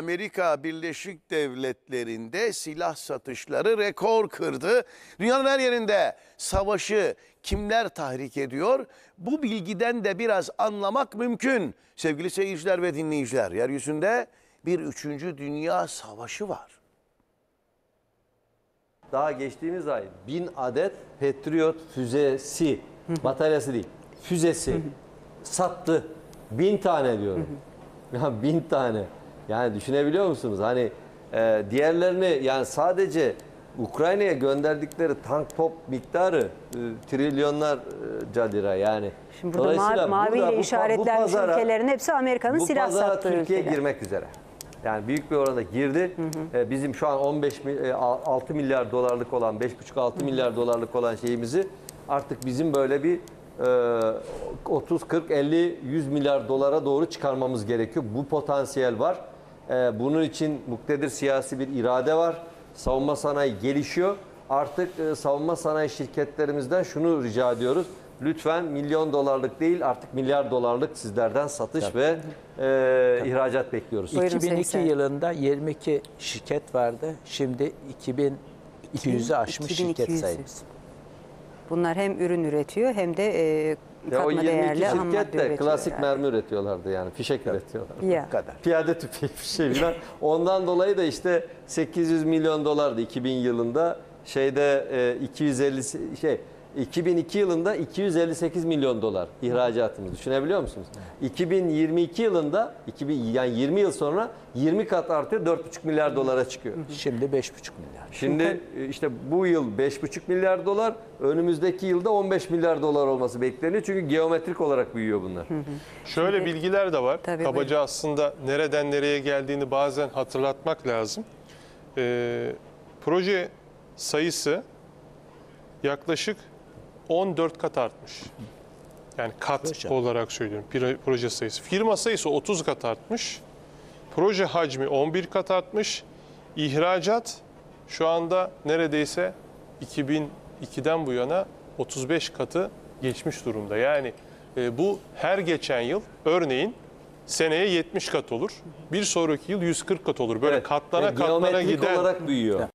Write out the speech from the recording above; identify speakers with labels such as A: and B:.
A: Amerika Birleşik Devletleri'nde silah satışları rekor kırdı. Dünyanın her yerinde savaşı kimler tahrik ediyor? Bu bilgiden de biraz anlamak mümkün. Sevgili seyirciler ve dinleyiciler, yeryüzünde bir üçüncü dünya savaşı var.
B: Daha geçtiğimiz ay bin adet Patriot füzesi, bataryası değil, füzesi sattı. Bin tane diyorum. Ya bin tane. Yani düşünebiliyor musunuz? Hani e, diğerlerini yani sadece Ukrayna'ya gönderdikleri tank top miktarı e, trilyonlarca lira yani.
C: Şimdi burada ma- maviyle
B: burada bu pa- bu
C: işaretlenmiş
B: pazara-
C: ülkelerin hepsi Amerika'nın silah sattığı
B: Türkiye
C: ülkeler.
B: girmek üzere. Yani büyük bir oranda girdi. Ee, Bizim şu an 15 mi- e, 6 milyar dolarlık olan 5,5-6 milyar dolarlık olan şeyimizi artık bizim böyle bir e, 30 40 50 100 milyar dolara doğru çıkarmamız gerekiyor. Bu potansiyel var. Ee, Bunun için muktedir siyasi bir irade var. Savunma sanayi gelişiyor. Artık e, savunma sanayi şirketlerimizden şunu rica ediyoruz. Lütfen milyon dolarlık değil artık milyar dolarlık sizlerden satış ve e, ihracat bekliyoruz.
C: Buyurun
D: 2002
C: Sayın Ser.
D: yılında 22 şirket vardı. Şimdi 2200'ü aşmış şirket
C: 2200'ü.
D: sayımız.
C: Bunlar hem ürün üretiyor hem de e,
B: Ya o
C: katma
B: 22
C: değerli ham madde
B: şirket de klasik
C: herhalde.
B: mermi üretiyorlardı yani fişek üretiyorlardı.
C: Ya.
A: Bu kadar.
B: Piyade tüfeği bir şey filan. Ondan dolayı da işte 800 milyon dolardı 2000 yılında. Şeyde e, 250 şey 2002 yılında 258 milyon dolar ihracatımız. Düşünebiliyor musunuz? 2022 yılında 2000 yani 20 yıl sonra 20 kat artıyor 4,5 milyar dolara çıkıyor.
D: Şimdi 5,5 milyar.
B: Şimdi işte bu yıl 5,5 milyar dolar, önümüzdeki yılda 15 milyar dolar olması bekleniyor. Çünkü geometrik olarak büyüyor bunlar.
E: Şöyle
C: Şimdi-
E: bilgiler de var.
C: Tabii,
E: Kabaca
C: buyurun.
E: aslında nereden nereye geldiğini bazen hatırlatmak lazım. Ee, proje sayısı yaklaşık 14 kat artmış. Yani kat
D: Proje.
E: olarak söylüyorum proje sayısı. Firma sayısı 30 kat artmış. Proje hacmi 11 kat artmış. İhracat şu anda neredeyse 2002'den bu yana 35 katı geçmiş durumda. Yani e, bu her geçen yıl örneğin seneye 70 kat olur. Bir sonraki yıl 140 kat olur. Böyle
B: Evet.
E: katlana
B: Ve
E: katlana
B: geometrik
E: giden
B: olarak büyüyor.